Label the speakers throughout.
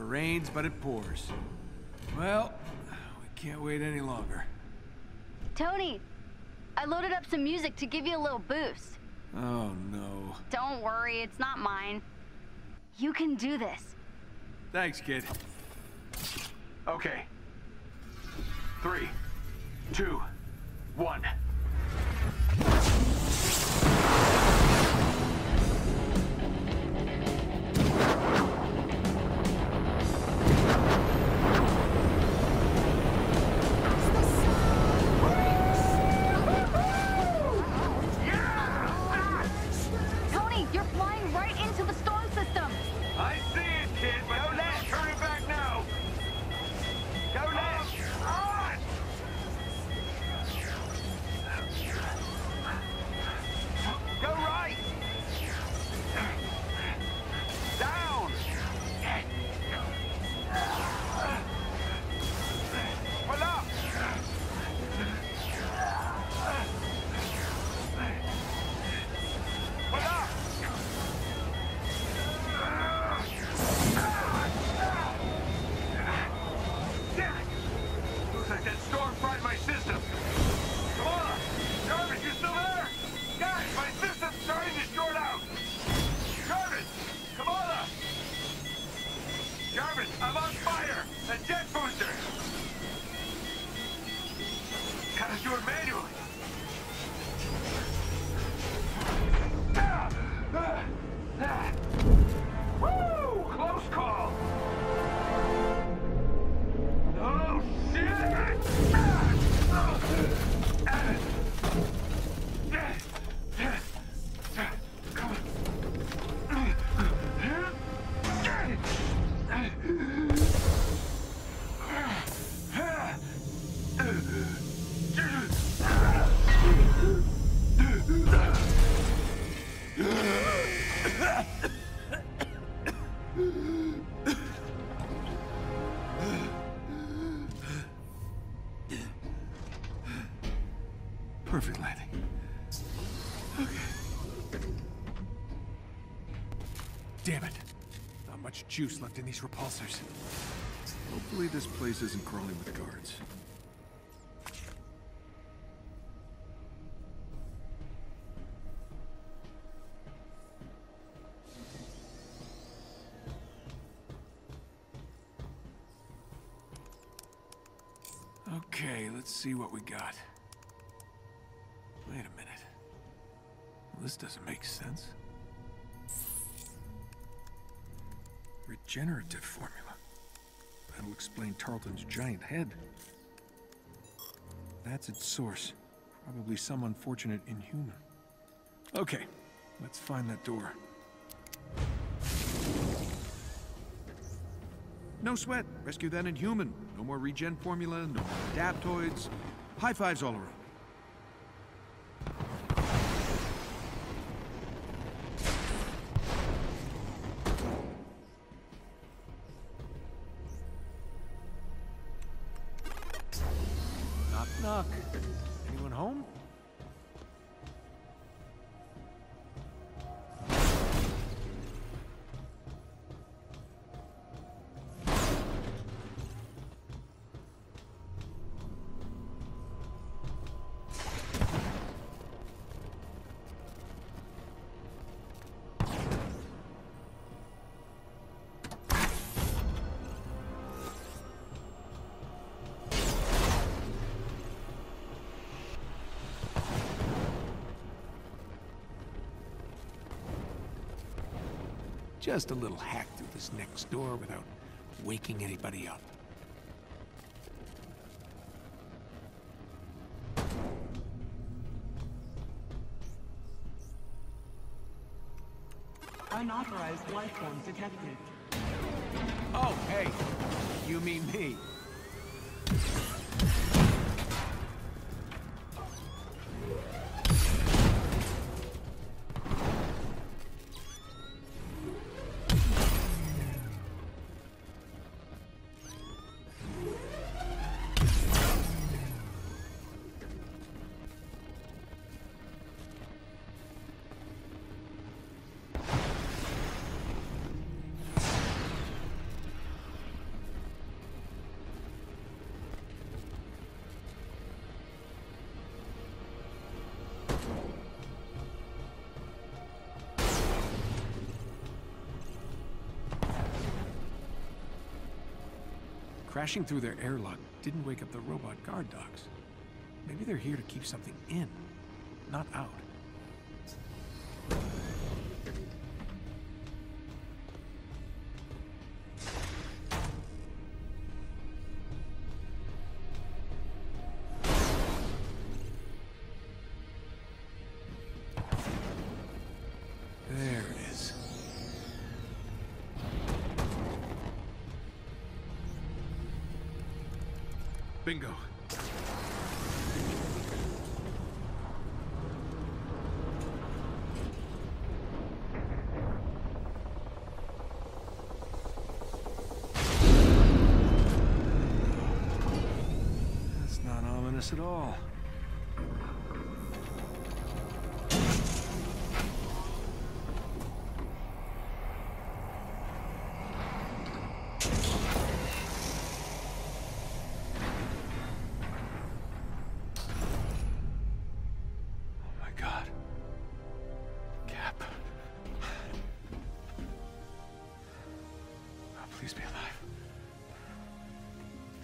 Speaker 1: Never rains, but it pours. Well, we can't wait any longer.
Speaker 2: Tony, I loaded up some music to give you a little boost.
Speaker 1: Oh, no.
Speaker 2: Don't worry, it's not mine. You can do this.
Speaker 1: Thanks, kid.
Speaker 3: Okay. Three, two, one.
Speaker 1: Perfect landing. Okay. Damn it. Not much juice left in these repulsors. Hopefully this place isn't crawling with guards. Okay, let's see what we got. Doesn't make sense. Regenerative formula. That'll explain Tarleton's giant head. That's its source. Probably some unfortunate inhuman. Okay, let's find that door. No sweat. Rescue that inhuman. No more regen formula, no more adaptoids. High fives all around. Knock, knock. Anyone home? Just a little hack through this next door without waking anybody up.
Speaker 4: Unauthorized life form detected.
Speaker 1: Oh, hey. You mean me.
Speaker 5: Crashing through their airlock didn't wake up the robot guard dogs. Maybe they're here to keep something in, not out. Bingo. That's not ominous at all.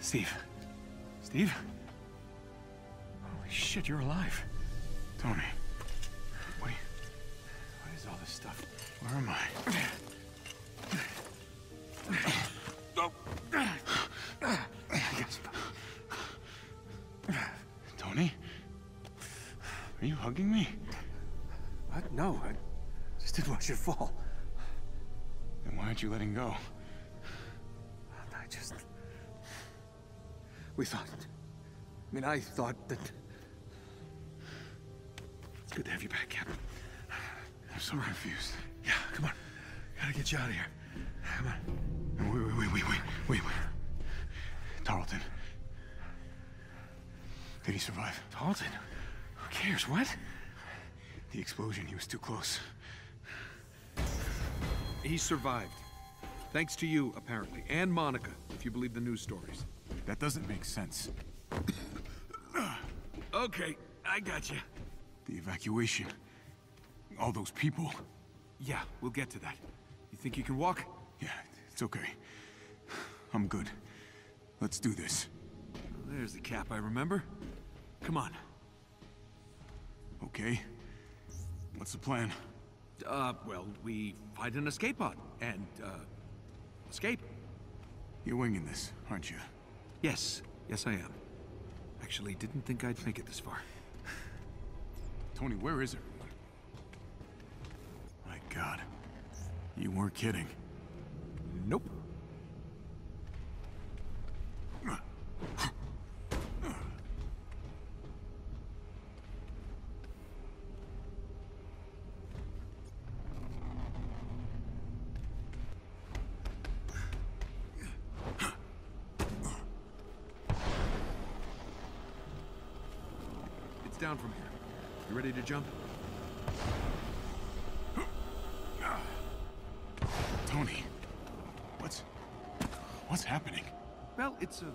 Speaker 5: Steve. Steve? Holy shit, you're alive. Tony. What, what is all this stuff? Where am I? Oh. Tony? Are you hugging me? What? No, I just didn't you to fall. Then why aren't you letting go? We thought... I mean, I thought that... It's good to have you back, Captain. I'm so confused. Yeah, come on. Gotta get you out of here. Come on. Wait, wait, wait, wait, wait, wait, wait. Tarleton. Did he survive? Tarleton? Who cares? What? The explosion, he was too close.
Speaker 1: He survived. Thanks to you, apparently, and Monica, if you believe the news stories.
Speaker 5: That doesn't make sense.
Speaker 1: Okay, I got you.
Speaker 5: The evacuation. All those people.
Speaker 1: Yeah, we'll get to that. You think you can walk?
Speaker 5: Yeah, it's okay. I'm good. Let's do this.
Speaker 1: There's the cap I remember. Come on.
Speaker 5: Okay? What's the plan?
Speaker 1: Uh, well, we find an escape pod and, uh, escape.
Speaker 5: You're winging this, aren't you?
Speaker 1: Yes, yes I am. Actually, didn't think I'd make it this far.
Speaker 5: Tony, where is everyone? My god. You weren't kidding.
Speaker 1: Nope. It's down from here. You ready to jump?
Speaker 5: Tony. What's... What's happening?
Speaker 1: Well, it's a...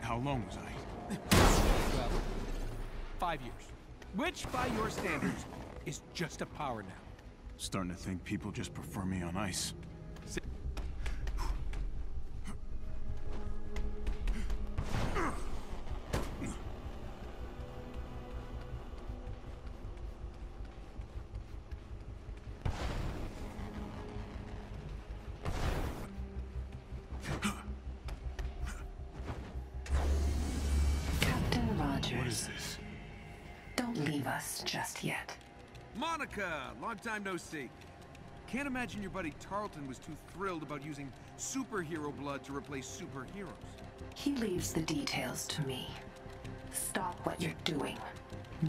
Speaker 5: How long was I?
Speaker 6: Five years. Which, by your standards, is just a power nap.
Speaker 5: Starting to think people just prefer me on ice.
Speaker 1: Monica! Uh, Long time no see. Can't imagine your buddy Tarleton was too thrilled about using superhero blood to replace superheroes.
Speaker 7: He leaves the details to me. Stop what you're doing.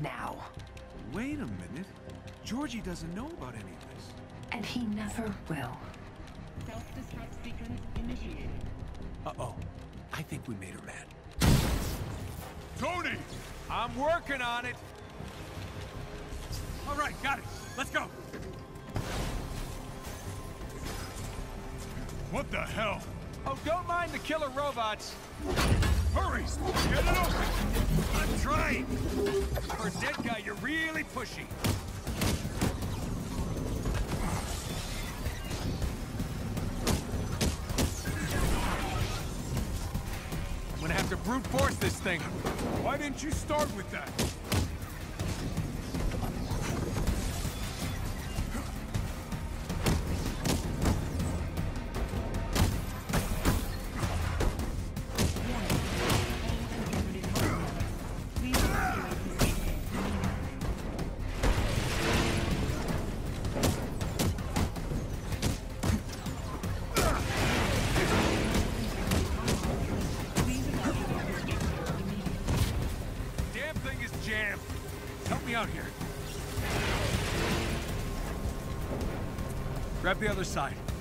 Speaker 7: Now.
Speaker 1: Wait a minute. Georgie doesn't know about any of this.
Speaker 7: And he never will.
Speaker 4: Self-destruct sequence initiated.
Speaker 6: Uh-oh. I think we made her mad.
Speaker 5: Tony!
Speaker 6: I'm working on it.
Speaker 1: All right, got it. Let's go.
Speaker 5: What the hell?
Speaker 6: Oh, don't mind the killer robots.
Speaker 1: Hurry! Get it open! I'm trying! For a dead guy, you're really pushy. I'm gonna have to brute force this thing. Why didn't you start with that? Grab the other side.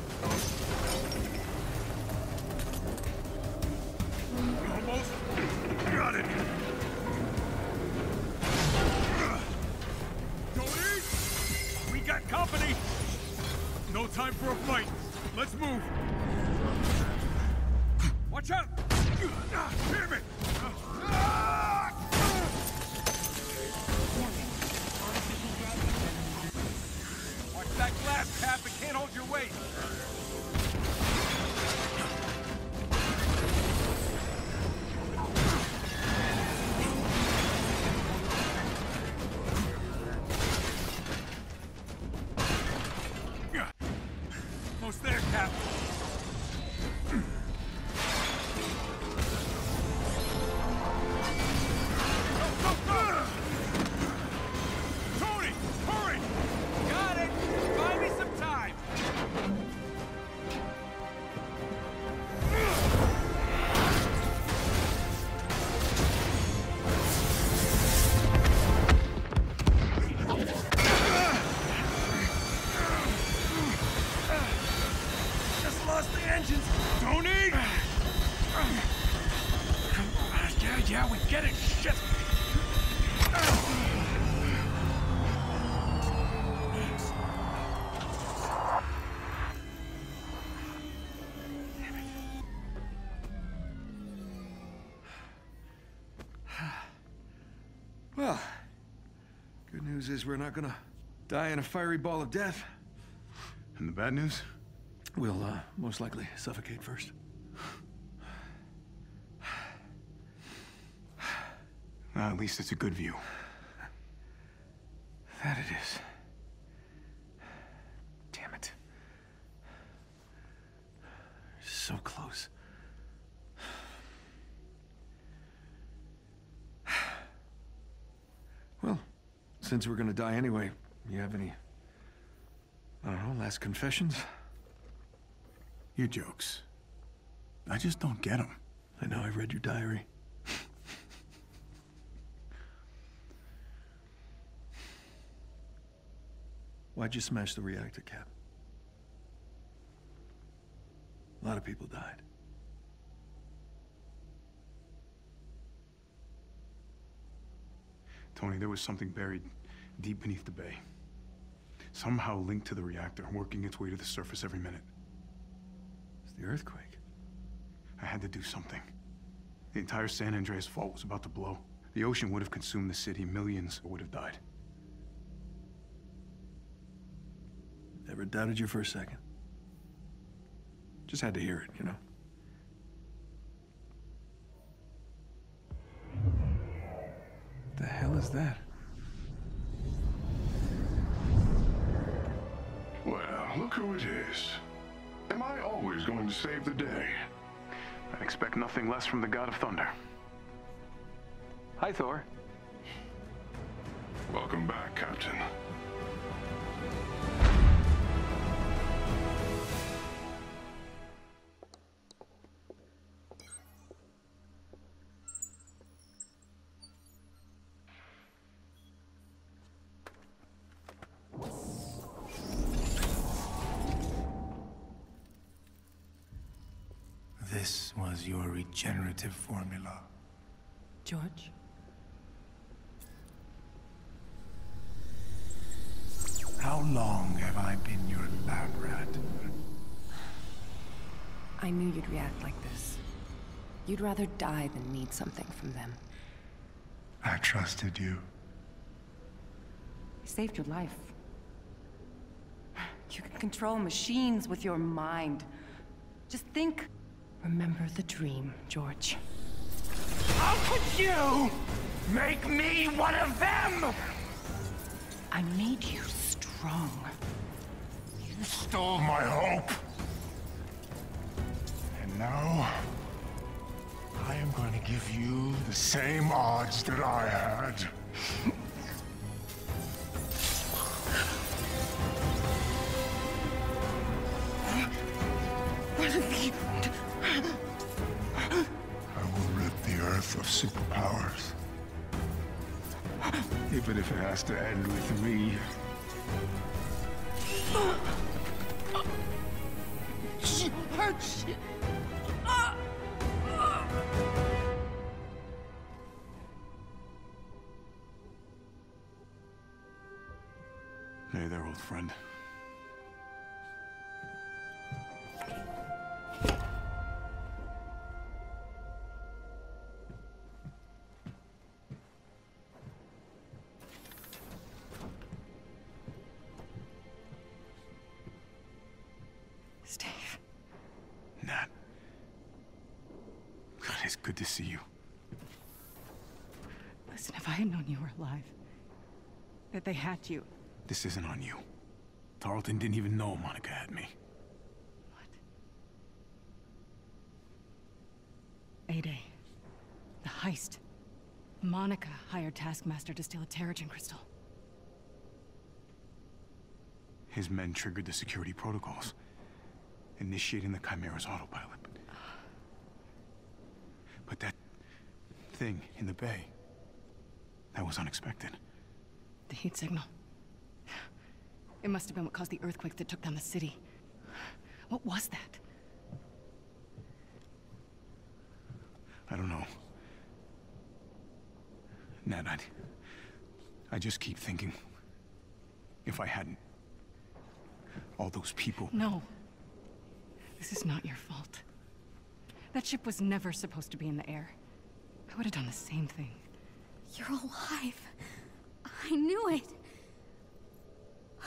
Speaker 1: News is we're not gonna die in a fiery ball of death.
Speaker 5: And the bad news?
Speaker 1: We'll, uh, most likely suffocate first.
Speaker 5: Well, at least it's a good view.
Speaker 1: That it is. Damn it. So close. Well, since we're gonna die anyway, you have any, I don't know, last confessions?
Speaker 5: Your jokes. I just don't get them.
Speaker 1: I know, I read your diary. Why'd you smash the reactor cap? A lot of people died.
Speaker 5: Tony, there was something buried deep beneath the bay. Somehow linked to the reactor, working its way to the surface every minute.
Speaker 1: It's the earthquake.
Speaker 5: I had to do something. The entire San Andreas fault was about to blow. The ocean would have consumed the city. Millions would have died.
Speaker 1: Never doubted you for a second. Just had to hear it, you know? The hell is that?
Speaker 8: Well, look who it is. Am I always going to save the day?
Speaker 5: I expect nothing less from the God of Thunder. Hi, Thor.
Speaker 8: Welcome back, Captain.
Speaker 9: This was your regenerative formula.
Speaker 7: George?
Speaker 9: How long have I been your lab rat?
Speaker 7: I knew you'd react like this. You'd rather die than need something from them.
Speaker 9: I trusted you.
Speaker 10: I saved your life. You can control machines with your mind. Just think.
Speaker 7: Remember the dream, George.
Speaker 6: How could you make me one of them?
Speaker 7: I made you strong.
Speaker 9: You stole my hope. And now, I am going to give you the same odds that I had. Even if it has to end with me.
Speaker 5: To see you.
Speaker 10: Listen, if I had known you were alive, that they had you,
Speaker 5: This isn't on you. Tarleton didn't even know Monica had me.
Speaker 10: A-Day. The heist. Monica hired Taskmaster to steal a Terrigen crystal.
Speaker 5: His men triggered the security protocols, initiating the Chimera's autopilot. But, that thing in the bay, that was unexpected.
Speaker 10: The heat signal. It must have been what caused the earthquake that took down the city. What was that?
Speaker 5: I don't know. Nat, I, I just keep thinking, if I hadn't, all those people.
Speaker 10: No. This is not your fault. That ship was never supposed to be in the air. I would have done the same thing.
Speaker 2: You're alive. I knew it.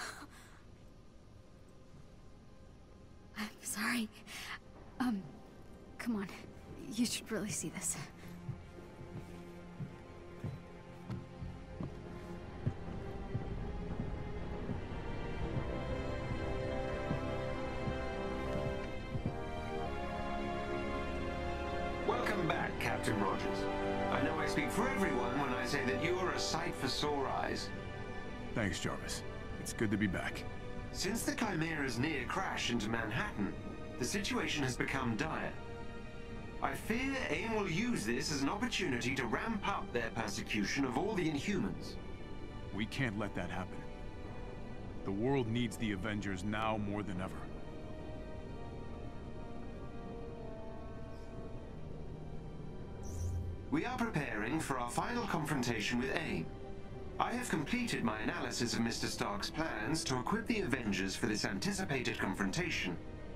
Speaker 2: I'm sorry. Um, come on. You should really see this.
Speaker 3: Captain Rogers. I know I speak for everyone when I say that you are a sight for sore eyes.
Speaker 5: Thanks, Jarvis. It's good to be back.
Speaker 3: Since the Chimera's near crash into Manhattan, the situation has become dire. I fear AIM will use this as an opportunity to ramp up their persecution of all the Inhumans.
Speaker 5: We can't let that happen. The world needs the Avengers now more than ever.
Speaker 3: We are preparing for our final confrontation with AIM. I have completed my analysis of Mr. Stark's plans to equip the Avengers for this anticipated confrontation,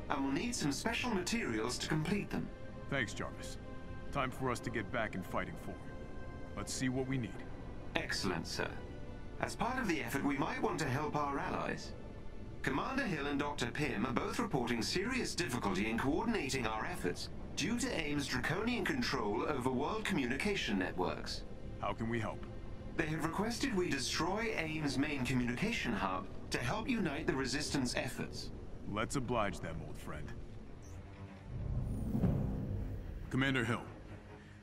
Speaker 3: and will need some special materials to complete them.
Speaker 5: Thanks, Jarvis. Time for us to get back in fighting form. Let's see what we need.
Speaker 3: Excellent, sir. As part of the effort, we might want to help our allies. Commander Hill and Dr. Pym are both reporting serious difficulty in coordinating our efforts due to AIM's draconian control over world communication networks.
Speaker 5: How can we help?
Speaker 3: They have requested we destroy AIM's main communication hub to help unite the Resistance efforts.
Speaker 5: Let's oblige them, old friend. Commander Hill,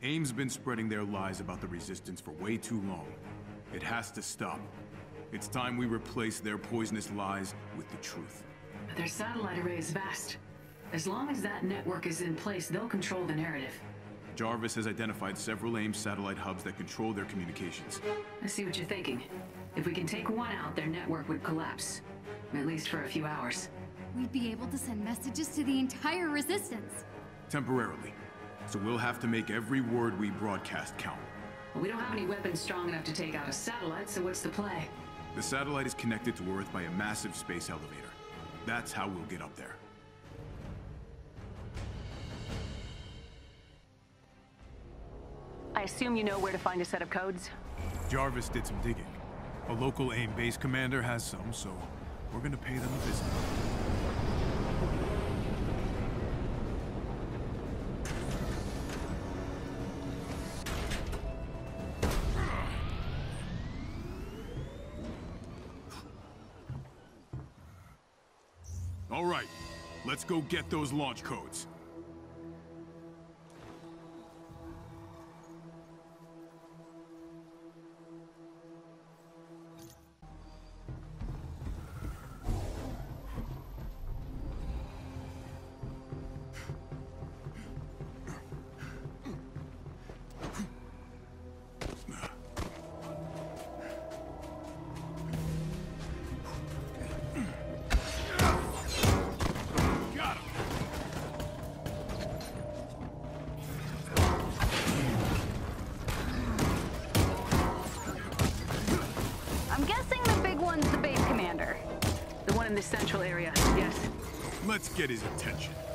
Speaker 5: AIM's been spreading their lies about the Resistance for way too long. It has to stop. It's time we replace their poisonous lies with the truth.
Speaker 11: Their satellite array is vast. As long as that network is in place, they'll control the narrative.
Speaker 5: Jarvis has identified several AIM satellite hubs that control their communications.
Speaker 11: I see what you're thinking. If we can take one out, their network would collapse. At least for a few hours.
Speaker 2: We'd be able to send messages to the entire resistance.
Speaker 5: Temporarily. So we'll have to make every word we broadcast count.
Speaker 11: Well, we don't have any weapons strong enough to take out a satellite, so what's the play?
Speaker 5: The satellite is connected to Earth by a massive space elevator. That's how we'll get up there.
Speaker 11: Assume you know where to find a set of codes?
Speaker 5: Jarvis did some digging. A local AIM base commander has some, so we're gonna pay them a visit. All right, let's go get those launch codes. Let's get his attention.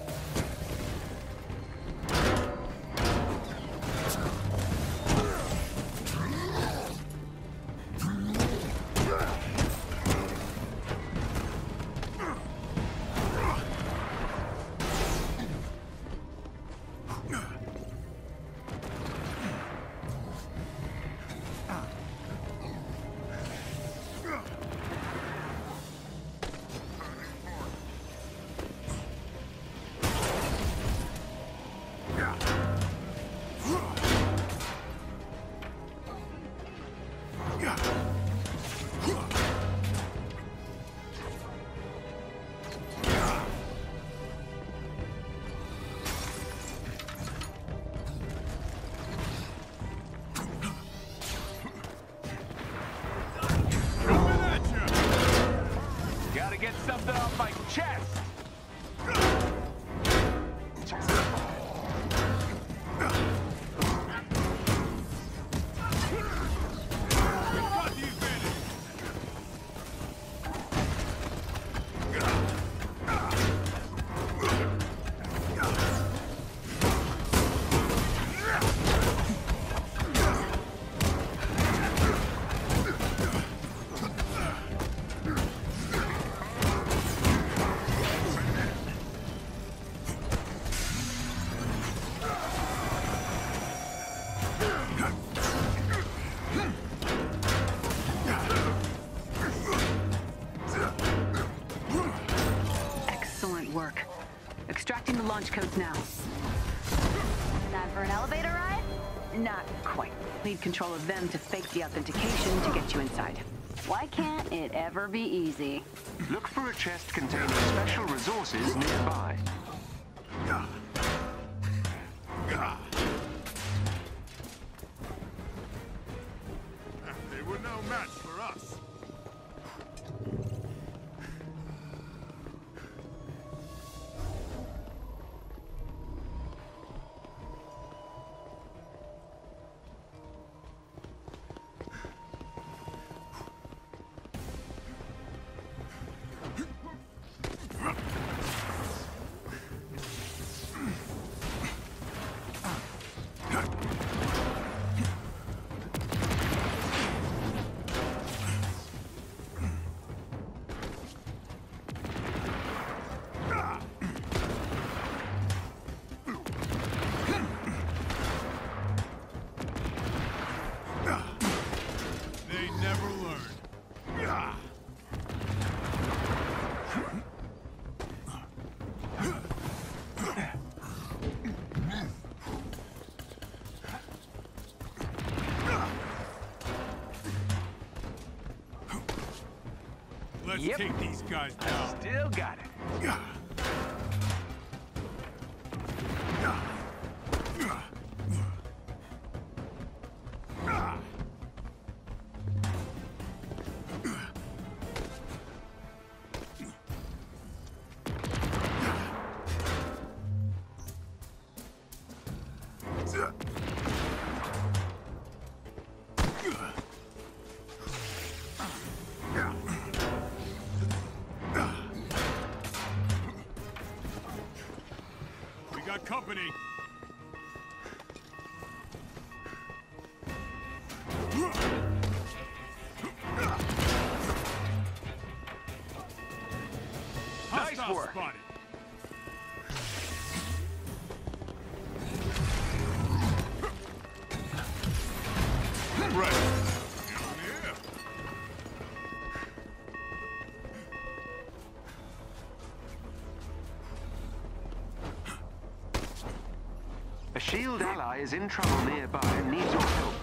Speaker 11: Work. Extracting the launch codes now.
Speaker 2: Not for an elevator ride?
Speaker 11: Not quite. Need control of them to fake the authentication to get you inside.
Speaker 2: Why can't it ever be easy?
Speaker 3: Look for a chest containing special resources nearby.
Speaker 5: Let's
Speaker 1: Yep.
Speaker 5: take these guys down.
Speaker 1: Still got it.
Speaker 3: Shield ally is in trouble nearby and needs your help.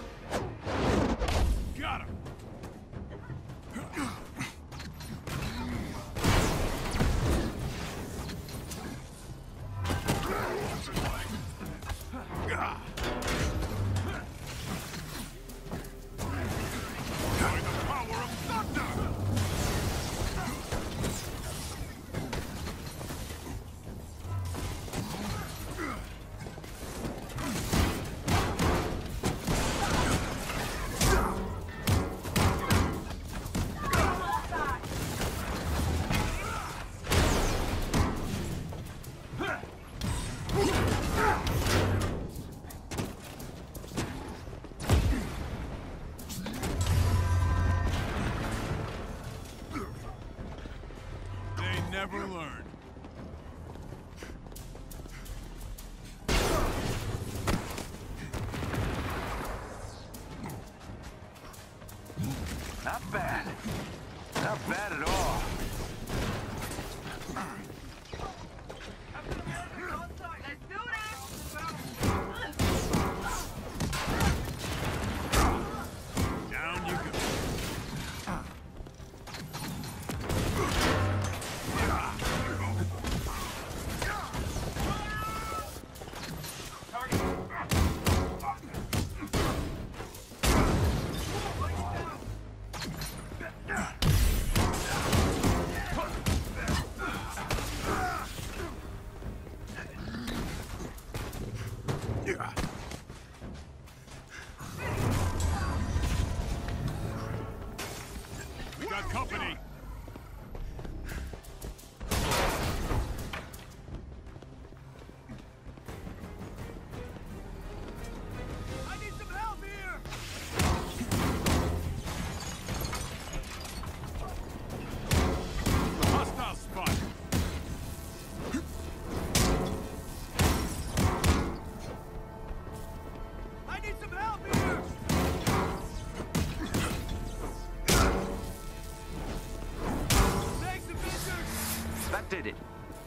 Speaker 5: Not bad.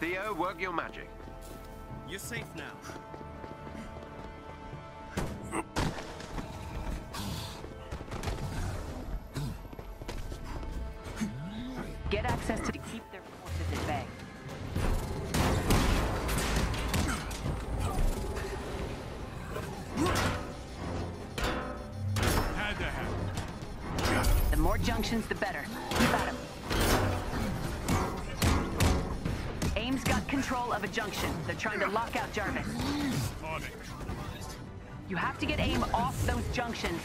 Speaker 3: Theo, work your magic.
Speaker 11: You're safe now.
Speaker 12: Trying to lock out Jarvis. You have to get AIM off those junctions.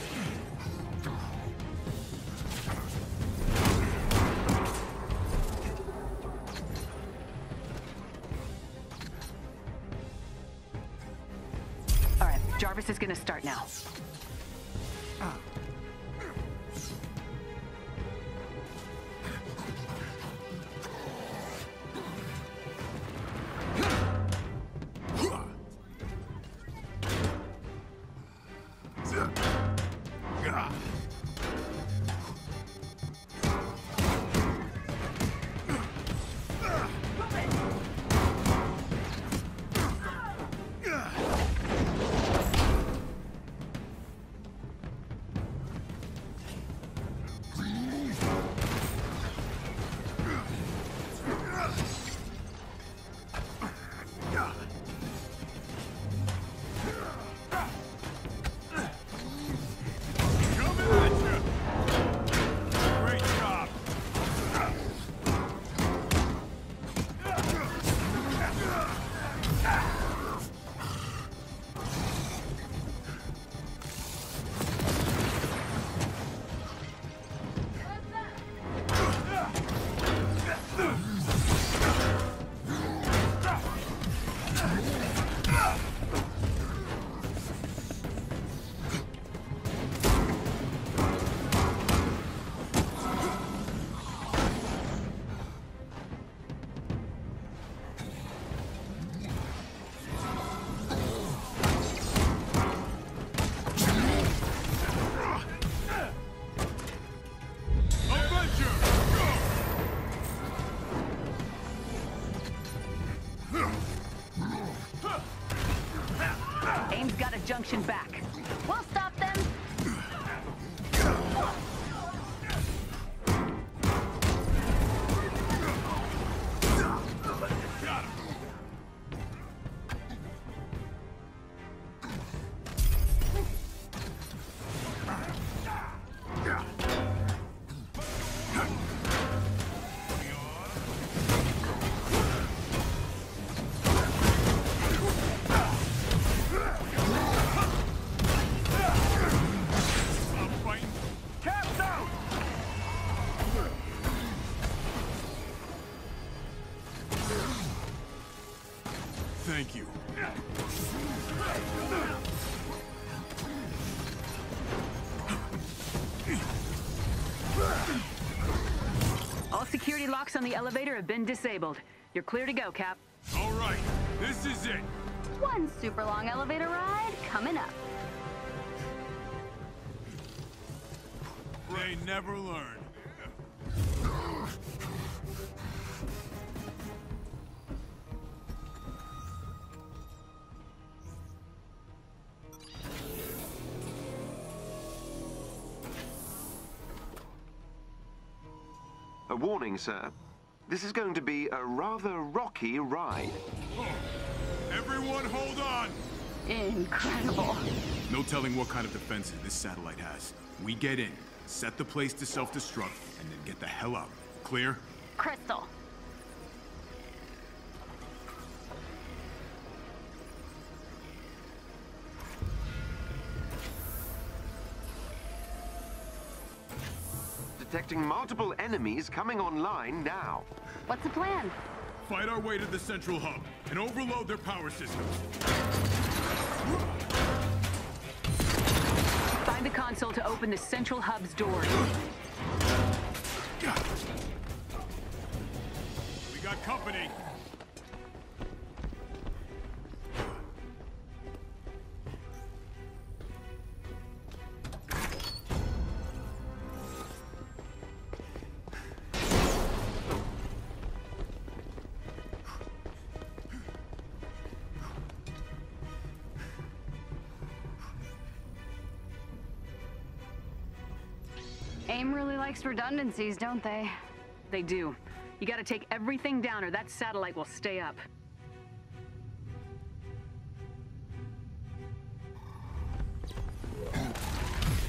Speaker 11: Back. On the elevator have been disabled. You're clear to go, Cap.
Speaker 5: All right, this is it.
Speaker 2: One super long elevator ride coming up.
Speaker 5: They never learn.
Speaker 3: A warning, sir. This is going to be a rather rocky ride.
Speaker 5: Everyone hold on!
Speaker 2: Incredible.
Speaker 5: No telling what kind of defenses this satellite has. We get in, set the place to self-destruct, and then get the hell out. Clear?
Speaker 2: Crystal.
Speaker 3: Detecting multiple enemies coming online now.
Speaker 2: What's the plan?
Speaker 5: Fight our way to the central hub and overload their power systems.
Speaker 11: Find the console to open the central hub's doors.
Speaker 5: We got company.
Speaker 2: AIM really likes redundancies, don't they?
Speaker 11: They do. You gotta take everything down or that satellite will stay up.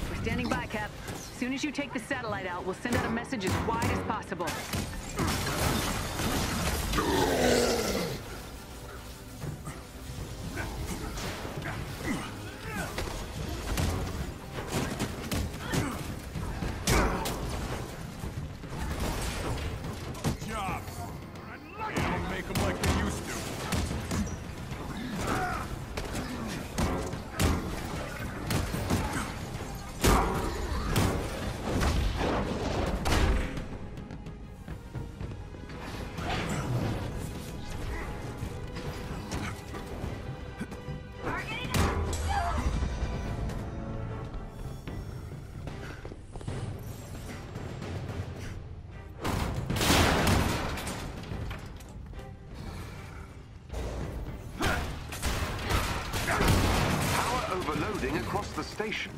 Speaker 11: We're standing by, Cap. As soon as you take the satellite out, we'll send out a message as wide as possible.
Speaker 3: Across the station.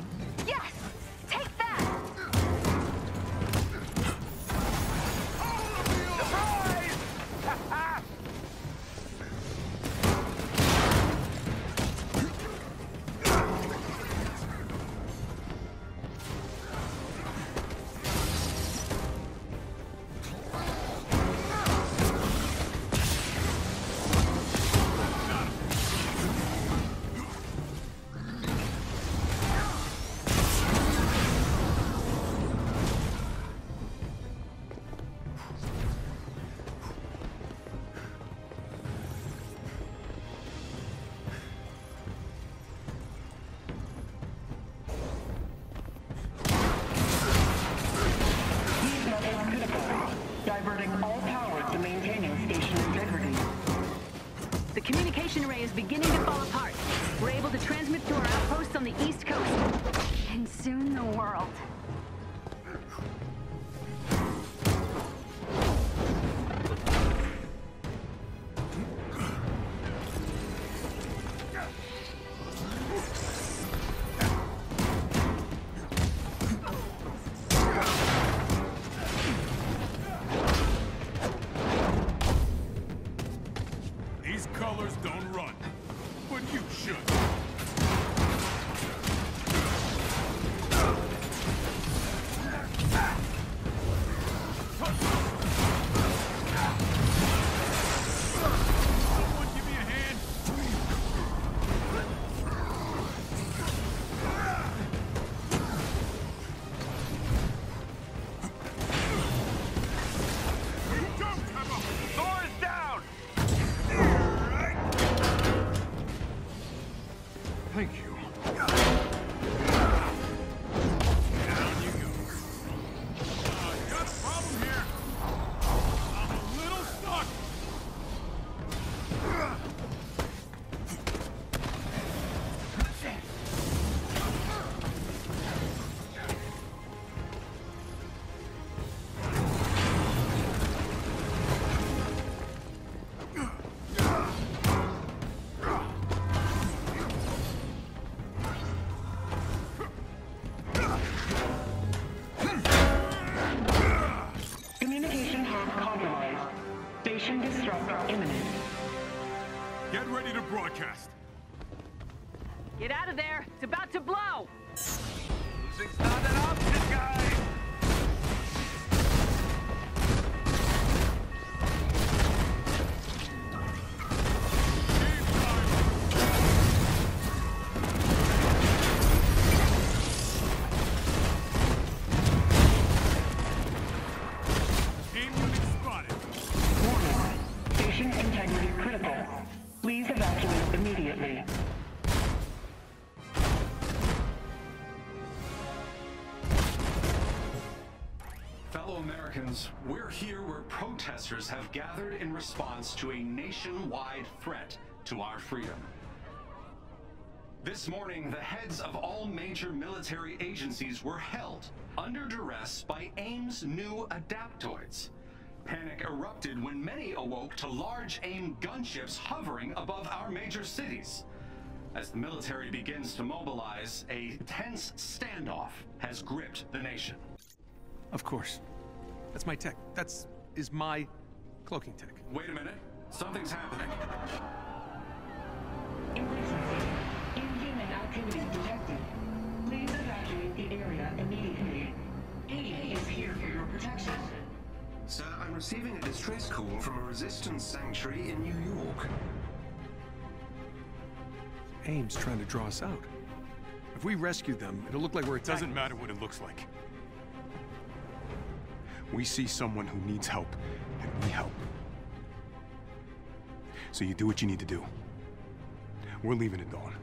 Speaker 11: The communication array is beginning to fall apart. We're able to transmit to our outposts on the east coast.
Speaker 2: And soon the world.
Speaker 13: Protesters have gathered in response to a nationwide threat to our freedom. This morning, the heads of all major military agencies were held under duress by AIM's new adaptoids. Panic erupted when many awoke to large AIM gunships hovering above our major cities. As the military begins to mobilize, a tense standoff has gripped the nation.
Speaker 1: Of course. That's my tech. That's is my cloaking tech.
Speaker 13: Wait a minute. Something's happening.
Speaker 14: Emergency. Inhuman activity detected. Please evacuate the area immediately. AIM is here for your protection.
Speaker 3: Sir, I'm receiving a distress call from a resistance sanctuary in New York.
Speaker 1: AIM's trying to draw us out. If we rescue them, it'll look like we're
Speaker 15: It
Speaker 1: attacking.
Speaker 15: doesn't matter what it looks like. We see someone who needs help, and we help. So you do what you need to do. We're leaving at dawn.